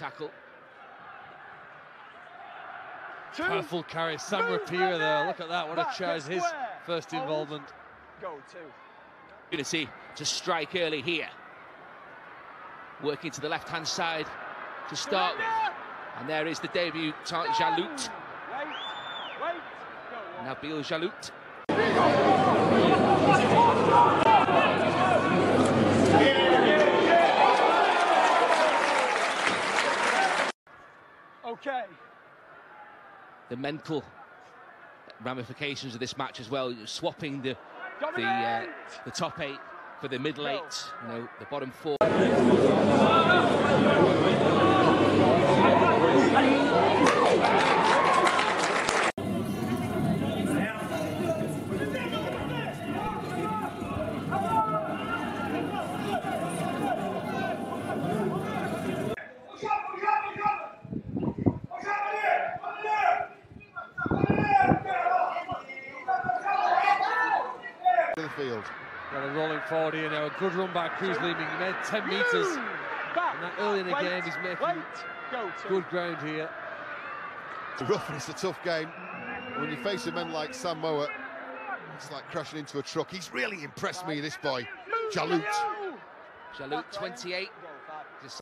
tackle. Two. Powerful carry, Sam Rapira there. Look at that, what a charge! His first involvement. Go two. To strike early here. Working to the left-hand side to start with. And there is the debut, Djalout. Nabil Djalout. Okay. The mental ramifications of this match as well. Swapping the the, uh, the top eight for the middle eight. You know, the bottom four. To the field. Got a rolling forward here now. A good run by Kruise Leeming. He made 10 metres. You. And that early in the Wait, game, he's making Wait. Go. Good ground here. It's rough and it's a tough game. When you face a man like Sam Moa, it's like crashing into a truck. He's really impressed me, this boy. Djalout. Djalout, 28. Go five. Just